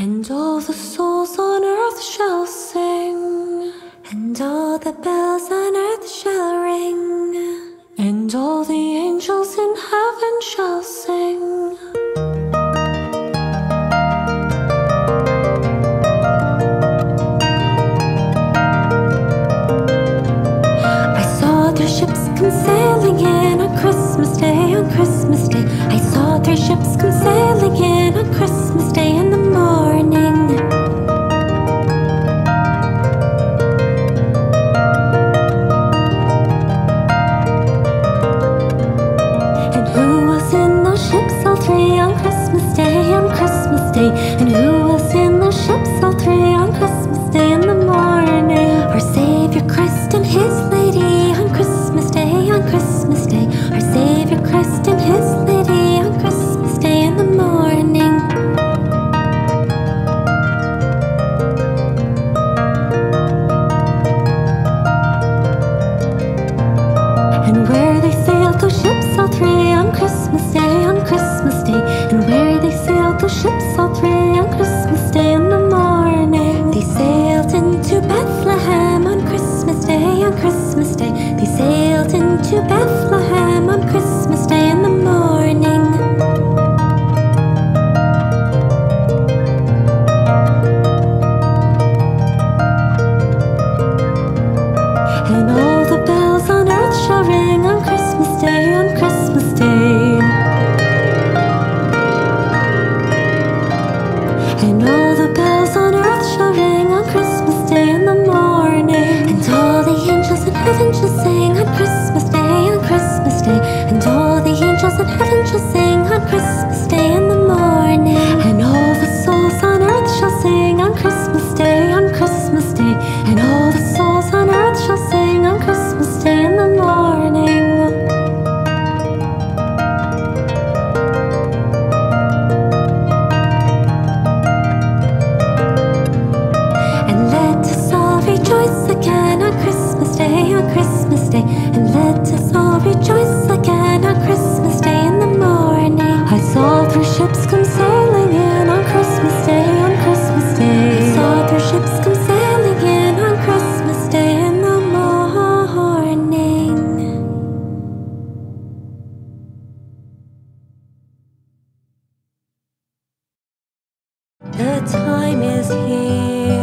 And all the souls on earth shall sing, and all the bells on earth shall ring, and all the angels in heaven shall sing. I saw three ships come sailing in on Christmas Day, on Christmas Day. I saw three ships come sailing And all the bells on earth shall ring on Christmas Day in the morning. And all the angels in heaven shall sing Christmas Day. And let us all rejoice again on Christmas Day in the morning. I saw three ships come sailing in on Christmas Day, on Christmas Day. I saw three ships come sailing in on Christmas Day in the morning. The time is here